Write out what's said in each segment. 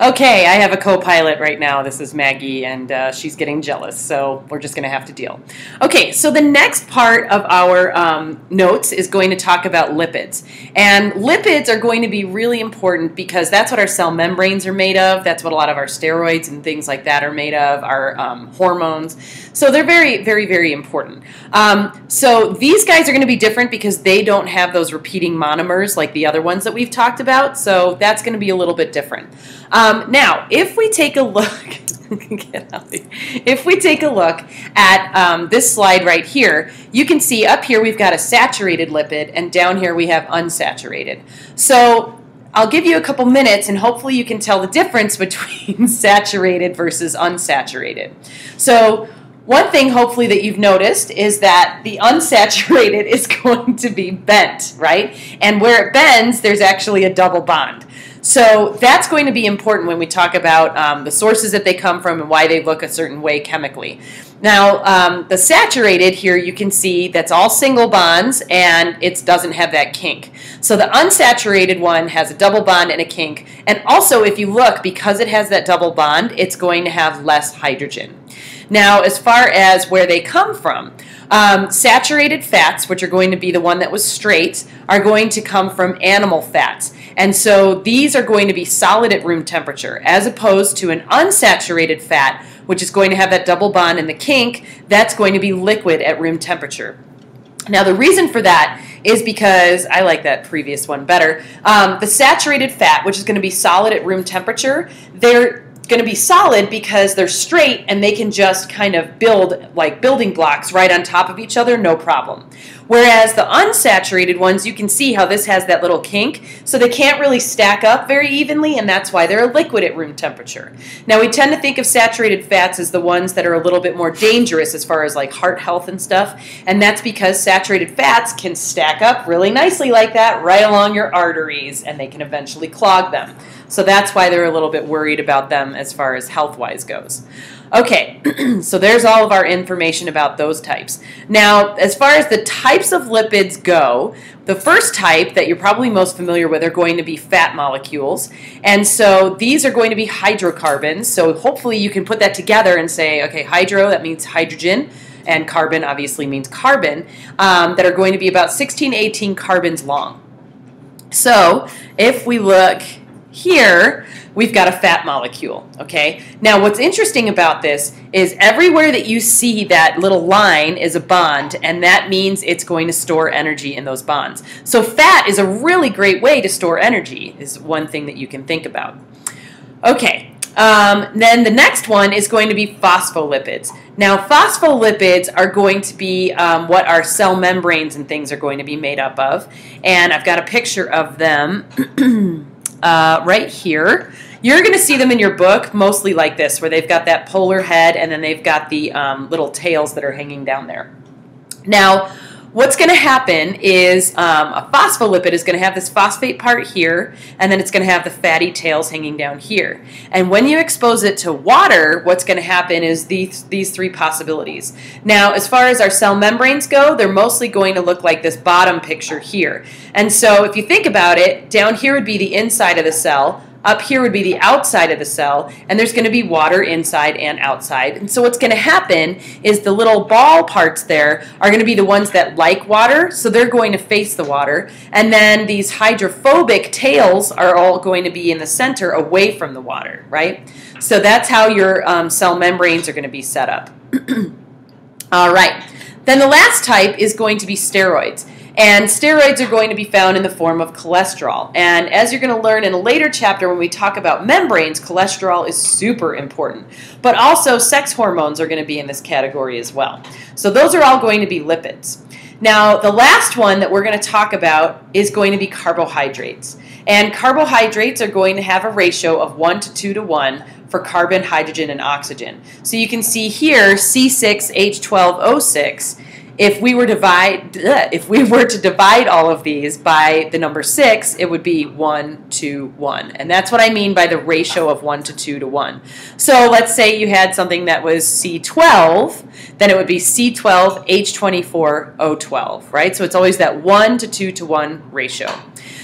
Okay, I have a co-pilot right now. This is Maggie, and uh, she's getting jealous, so we're just going to have to deal. Okay, so the next part of our um, notes is going to talk about lipids. And lipids are going to be really important because that's what our cell membranes are made of. That's what a lot of our steroids and things like that are made of, our um, hormones. So they're very, very, very important. Um, so these guys are going to be different because they don't have those repeating monomers like the other ones that we've talked about. So that's going to be a little bit different. Um, now, if we take a look, if we take a look at um, this slide right here, you can see up here we've got a saturated lipid, and down here we have unsaturated. So I'll give you a couple minutes, and hopefully you can tell the difference between saturated versus unsaturated. So one thing, hopefully, that you've noticed is that the unsaturated is going to be bent, right? And where it bends, there's actually a double bond. So that's going to be important when we talk about um, the sources that they come from and why they look a certain way chemically. Now, um, the saturated here, you can see that's all single bonds and it doesn't have that kink. So the unsaturated one has a double bond and a kink. And also, if you look, because it has that double bond, it's going to have less hydrogen. Now, as far as where they come from, um, saturated fats, which are going to be the one that was straight, are going to come from animal fats. And so these are going to be solid at room temperature, as opposed to an unsaturated fat, which is going to have that double bond in the kink, that's going to be liquid at room temperature. Now, the reason for that is because I like that previous one better. Um, the saturated fat, which is going to be solid at room temperature, they're going to be solid because they're straight and they can just kind of build like building blocks right on top of each other, no problem. Whereas the unsaturated ones, you can see how this has that little kink, so they can't really stack up very evenly, and that's why they're a liquid at room temperature. Now, we tend to think of saturated fats as the ones that are a little bit more dangerous as far as like heart health and stuff, and that's because saturated fats can stack up really nicely like that right along your arteries, and they can eventually clog them. So that's why they're a little bit worried about them as far as health-wise goes. Okay, so there's all of our information about those types. Now, as far as the types of lipids go, the first type that you're probably most familiar with are going to be fat molecules. And so these are going to be hydrocarbons. So hopefully you can put that together and say, okay, hydro, that means hydrogen, and carbon obviously means carbon, um, that are going to be about 16 18 carbons long. So if we look here, we've got a fat molecule, okay? Now, what's interesting about this is everywhere that you see that little line is a bond, and that means it's going to store energy in those bonds. So fat is a really great way to store energy, is one thing that you can think about. Okay, um, then the next one is going to be phospholipids. Now, phospholipids are going to be um, what our cell membranes and things are going to be made up of. And I've got a picture of them. uh, right here. You're going to see them in your book mostly like this, where they've got that polar head and then they've got the um, little tails that are hanging down there. Now, what's going to happen is um, a phospholipid is going to have this phosphate part here, and then it's going to have the fatty tails hanging down here. And when you expose it to water, what's going to happen is these, these three possibilities. Now, as far as our cell membranes go, they're mostly going to look like this bottom picture here. And so if you think about it, down here would be the inside of the cell, up here would be the outside of the cell, and there's going to be water inside and outside. And so what's going to happen is the little ball parts there are going to be the ones that like water, so they're going to face the water. And then these hydrophobic tails are all going to be in the center away from the water, right? So that's how your um, cell membranes are going to be set up. all right. Then the last type is going to be steroids. And steroids are going to be found in the form of cholesterol. And as you're going to learn in a later chapter when we talk about membranes, cholesterol is super important. But also sex hormones are going to be in this category as well. So those are all going to be lipids. Now, the last one that we're going to talk about is going to be carbohydrates. And carbohydrates are going to have a ratio of 1 to 2 to 1 for carbon, hydrogen, and oxygen. So you can see here C6H12O6 if we were divide if we were to divide all of these by the number six, it would be one to one, and that's what I mean by the ratio of one to two to one. So let's say you had something that was C12, then it would be C12H24O12, right? So it's always that one to two to one ratio.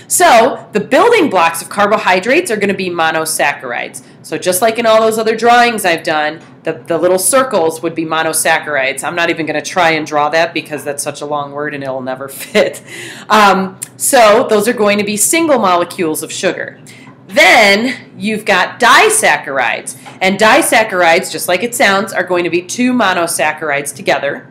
So the building blocks of carbohydrates are going to be monosaccharides. So just like in all those other drawings I've done, the, the little circles would be monosaccharides. I'm not even going to try and draw that because that's such a long word and it'll never fit. Um, so those are going to be single molecules of sugar. Then you've got disaccharides. And disaccharides, just like it sounds, are going to be two monosaccharides together.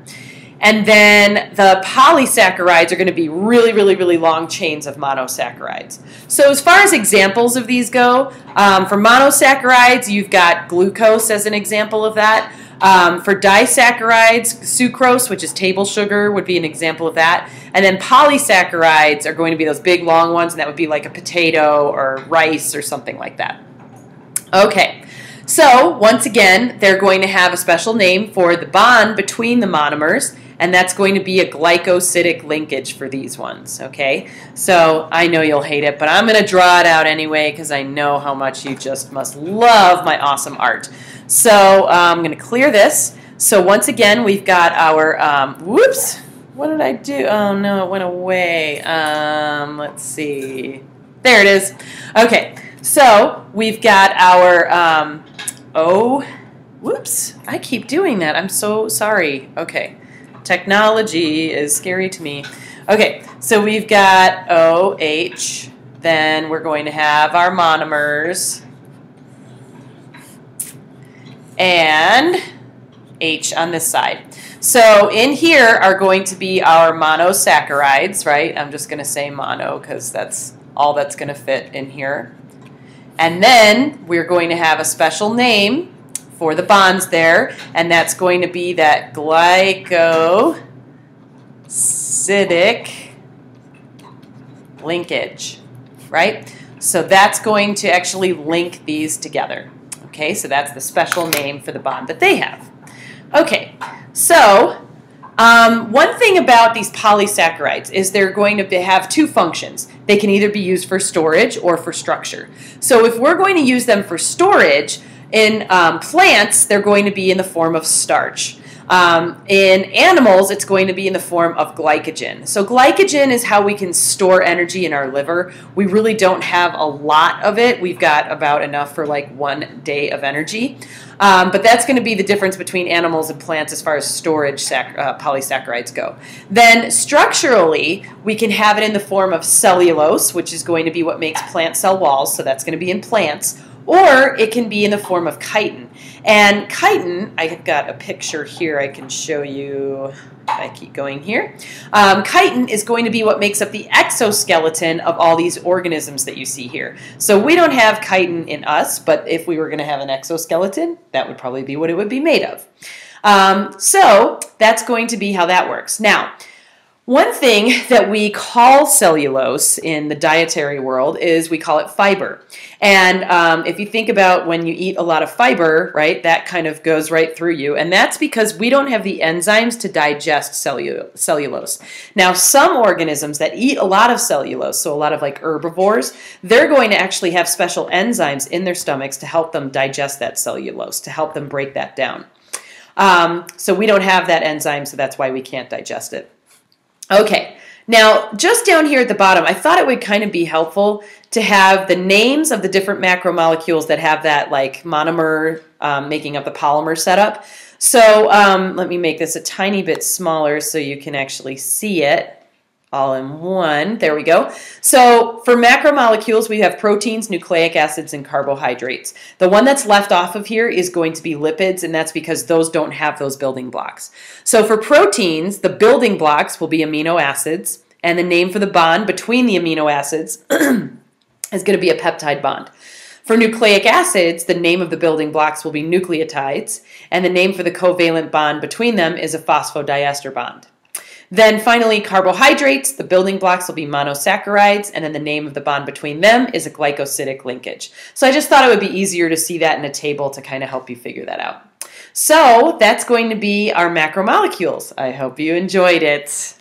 And then the polysaccharides are going to be really, really, really long chains of monosaccharides. So as far as examples of these go, um, for monosaccharides, you've got glucose as an example of that. Um, for disaccharides, sucrose, which is table sugar, would be an example of that. And then polysaccharides are going to be those big long ones, and that would be like a potato or rice or something like that. Okay, so once again, they're going to have a special name for the bond between the monomers, and that's going to be a glycosidic linkage for these ones, okay? So I know you'll hate it, but I'm going to draw it out anyway because I know how much you just must love my awesome art. So uh, I'm going to clear this. So once again, we've got our, um, whoops, what did I do? Oh no, it went away. Um, let's see. There it is. Okay, so we've got our, um, oh, whoops, I keep doing that. I'm so sorry. Okay, technology is scary to me. Okay, so we've got OH, then we're going to have our monomers, and H on this side. So in here are going to be our monosaccharides, right? I'm just going to say mono because that's all that's going to fit in here. And then we're going to have a special name for the bonds there, and that's going to be that glycosidic linkage, right? So that's going to actually link these together. Okay, so that's the special name for the bond that they have. Okay, so um, one thing about these polysaccharides is they're going to have two functions. They can either be used for storage or for structure. So if we're going to use them for storage, in um, plants, they're going to be in the form of starch. Um, in animals, it's going to be in the form of glycogen. So, glycogen is how we can store energy in our liver. We really don't have a lot of it. We've got about enough for like one day of energy. Um, but that's going to be the difference between animals and plants as far as storage uh, polysaccharides go. Then, structurally, we can have it in the form of cellulose, which is going to be what makes plant cell walls. So, that's going to be in plants or it can be in the form of chitin. And chitin, I've got a picture here I can show you. I keep going here. Um, chitin is going to be what makes up the exoskeleton of all these organisms that you see here. So we don't have chitin in us, but if we were going to have an exoskeleton, that would probably be what it would be made of. Um, so that's going to be how that works. Now, one thing that we call cellulose in the dietary world is we call it fiber. And um, if you think about when you eat a lot of fiber, right, that kind of goes right through you. And that's because we don't have the enzymes to digest cellu cellulose. Now, some organisms that eat a lot of cellulose, so a lot of like herbivores, they're going to actually have special enzymes in their stomachs to help them digest that cellulose, to help them break that down. Um, so we don't have that enzyme, so that's why we can't digest it. Okay, now just down here at the bottom, I thought it would kind of be helpful to have the names of the different macromolecules that have that like monomer um, making up the polymer setup. So um, let me make this a tiny bit smaller so you can actually see it all in one. There we go. So for macromolecules, we have proteins, nucleic acids, and carbohydrates. The one that's left off of here is going to be lipids, and that's because those don't have those building blocks. So for proteins, the building blocks will be amino acids, and the name for the bond between the amino acids is going to be a peptide bond. For nucleic acids, the name of the building blocks will be nucleotides, and the name for the covalent bond between them is a phosphodiester bond. Then finally, carbohydrates, the building blocks will be monosaccharides, and then the name of the bond between them is a glycosidic linkage. So I just thought it would be easier to see that in a table to kind of help you figure that out. So that's going to be our macromolecules. I hope you enjoyed it.